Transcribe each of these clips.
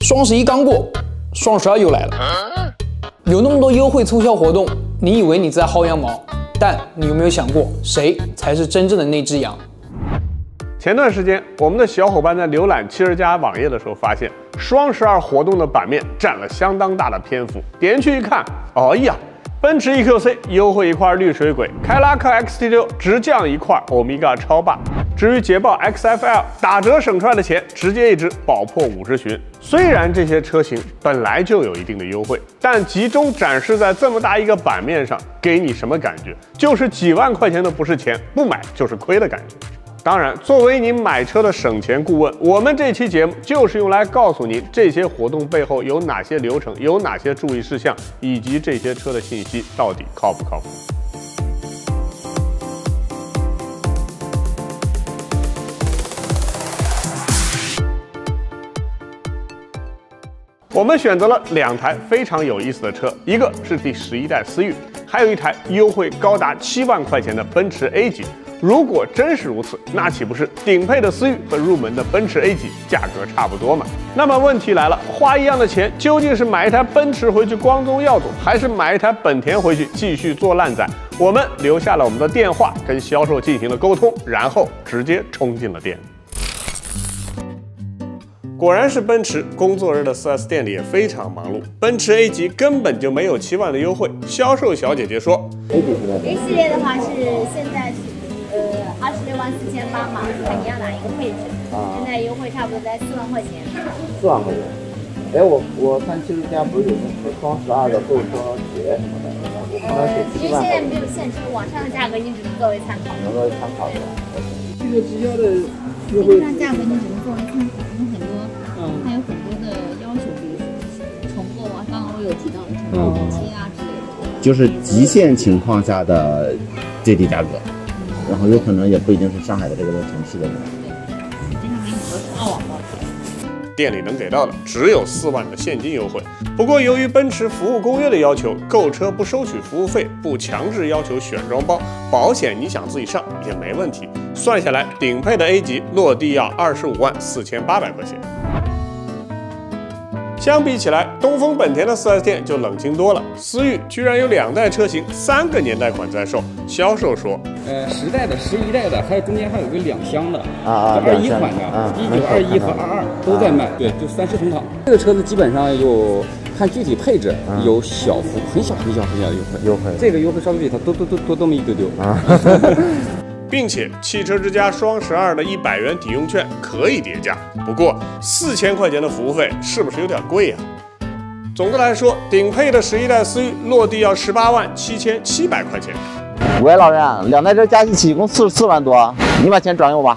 双十一刚过，双十二又来了，有那么多优惠促销活动，你以为你在薅羊毛，但你有没有想过，谁才是真正的那只羊？前段时间，我们的小伙伴在浏览七十家网页的时候，发现双十二活动的版面占了相当大的篇幅。点进去一看，哎呀！奔驰 EQC 优惠一块绿水鬼，凯拉克 XT6 直降一块欧米伽超霸。至于捷豹 XFL 打折省出来的钱，直接一支宝珀五十巡。虽然这些车型本来就有一定的优惠，但集中展示在这么大一个版面上，给你什么感觉？就是几万块钱都不是钱，不买就是亏的感觉。当然，作为您买车的省钱顾问，我们这期节目就是用来告诉您这些活动背后有哪些流程，有哪些注意事项，以及这些车的信息到底靠不靠谱。我们选择了两台非常有意思的车，一个是第十一代思域，还有一台优惠高达七万块钱的奔驰 A 级。如果真是如此，那岂不是顶配的思域和入门的奔驰 A 级价格差不多吗？那么问题来了，花一样的钱，究竟是买一台奔驰回去光宗耀祖，还是买一台本田回去继续做烂仔？我们留下了我们的电话，跟销售进行了沟通，然后直接冲进了店。果然是奔驰，工作日的 4S 店里也非常忙碌。奔驰 A 级根本就没有七万的优惠，销售小姐姐说：A 级是 A 系列的话是现在是。二十六万四千八嘛，看你要哪一个配置。啊。现在优惠差不多在四万块钱。四万块钱。哎，我我看汽车家不是有什么双十二的购车节什么的，呃，因为现在没有现车，网上的价格你只能作为参考。能作为参考的？这个直销的优惠。上价格你只能作为参考，因为有提到啊之类的。就是极限情况下的最低价格。然后有可能也不一定是上海的这个城市的人。店里能给到的只有四万的现金优惠。不过由于奔驰服务公约的要求，购车不收取服务费，不强制要求选装包，保险你想自己上也没问题。算下来，顶配的 A 级落地要二十五万四千八百块钱。相比起来，东风本田的 4S 店就冷清多了。思域居然有两代车型，三个年代款在售。销售说，呃，十代的、十一代的，还有中间还有个两厢的啊，二一款的，一九二一和二二都在卖。对，就三世同堂。这个车子基本上有看具体配置，有小幅、很小、很小、很小的优惠。优惠，这个优惠稍微比它多多多多多那么一丢丢啊。并且汽车之家双十二的一百元抵用券可以叠加，不过四千块钱的服务费是不是有点贵呀？总的来说，顶配的十一代思域落地要十八万七千七百块钱。喂，老任，两台车加一起一共四十四万多，你把钱转给我吧。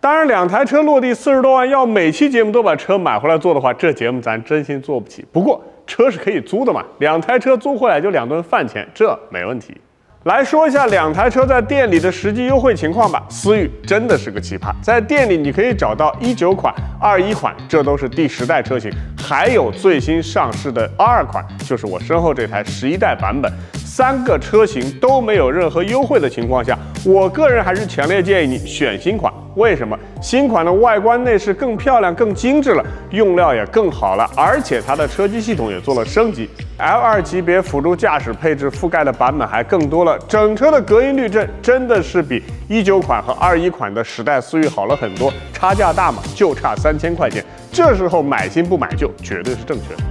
当然，两台车落地四十多万，要每期节目都把车买回来做的话，这节目咱真心做不起。不过车是可以租的嘛，两台车租回来就两顿饭钱，这没问题。来说一下两台车在店里的实际优惠情况吧。思域真的是个奇葩，在店里你可以找到一九款、二一款，这都是第十代车型，还有最新上市的二二款，就是我身后这台十一代版本。三个车型都没有任何优惠的情况下，我个人还是强烈建议你选新款。为什么？新款的外观内饰更漂亮、更精致了，用料也更好了，而且它的车机系统也做了升级，L2 级别辅助驾驶配置覆盖的版本还更多了。整车的隔音滤震真的是比一九款和二一款的十代思域好了很多，差价大嘛，就差三千块钱。这时候买新不买旧，绝对是正确的。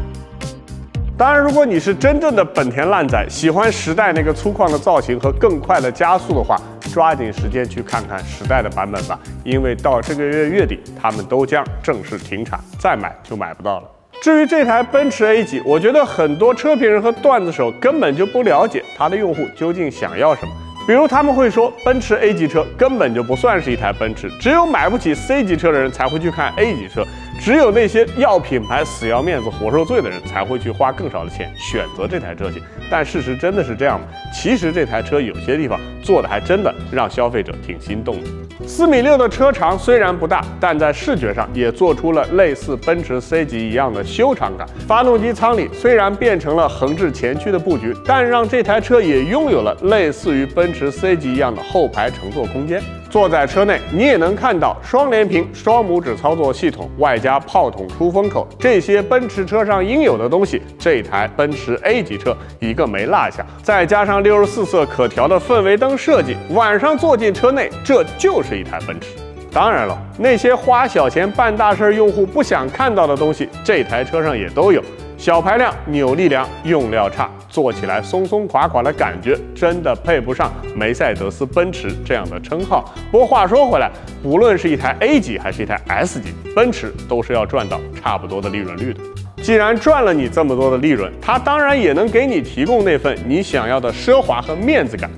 当然，如果你是真正的本田烂仔，喜欢时代那个粗犷的造型和更快的加速的话，抓紧时间去看看时代的版本吧，因为到这个月月底，他们都将正式停产，再买就买不到了。至于这台奔驰 A 级，我觉得很多车评人和段子手根本就不了解它的用户究竟想要什么。比如他们会说，奔驰 A 级车根本就不算是一台奔驰，只有买不起 C 级车的人才会去看 A 级车，只有那些要品牌、死要面子、活受罪的人才会去花更少的钱选择这台车型。但事实真的是这样吗？其实这台车有些地方做的还真的让消费者挺心动的。四米六的车长虽然不大，但在视觉上也做出了类似奔驰 C 级一样的修长感。发动机舱里虽然变成了横置前驱的布局，但让这台车也拥有了类似于奔驰 C 级一样的后排乘坐空间。坐在车内，你也能看到双联屏、双拇指操作系统，外加炮筒出风口，这些奔驰车上应有的东西，这台奔驰 A 级车一个没落下。再加上六十四色可调的氛围灯设计，晚上坐进车内，这就是一台奔驰。当然了，那些花小钱办大事儿用户不想看到的东西，这台车上也都有。小排量、扭力梁、用料差，坐起来松松垮垮的感觉，真的配不上梅赛德斯奔驰这样的称号。不过话说回来，不论是一台 A 级还是一台 S 级，奔驰都是要赚到差不多的利润率的。既然赚了你这么多的利润，它当然也能给你提供那份你想要的奢华和面子感。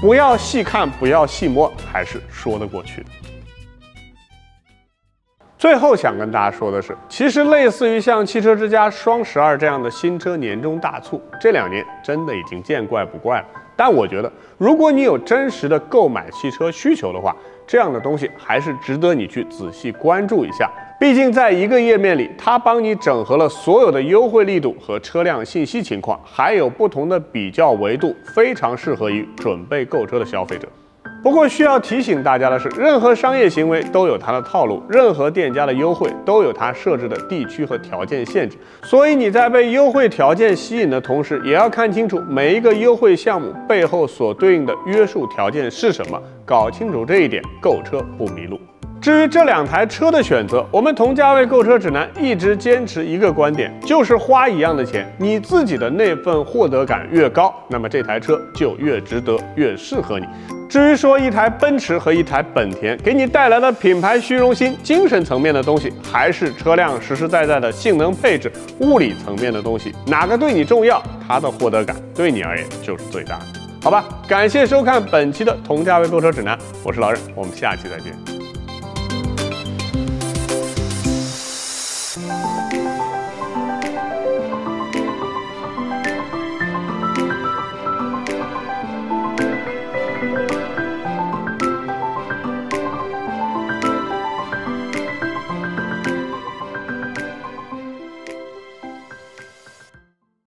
不要细看，不要细摸，还是说得过去的。最后想跟大家说的是，其实类似于像汽车之家双十二这样的新车年终大促，这两年真的已经见怪不怪了。但我觉得，如果你有真实的购买汽车需求的话，这样的东西还是值得你去仔细关注一下。毕竟在一个页面里，它帮你整合了所有的优惠力度和车辆信息情况，还有不同的比较维度，非常适合于准备购车的消费者。不过需要提醒大家的是，任何商业行为都有它的套路，任何店家的优惠都有它设置的地区和条件限制。所以你在被优惠条件吸引的同时，也要看清楚每一个优惠项目背后所对应的约束条件是什么，搞清楚这一点，购车不迷路。至于这两台车的选择，我们同价位购车指南一直坚持一个观点，就是花一样的钱，你自己的那份获得感越高，那么这台车就越值得，越适合你。至于说一台奔驰和一台本田给你带来的品牌虚荣心、精神层面的东西，还是车辆实实在在的性能配置、物理层面的东西，哪个对你重要，它的获得感对你而言就是最大的。好吧，感谢收看本期的同价位购车指南，我是老任，我们下期再见。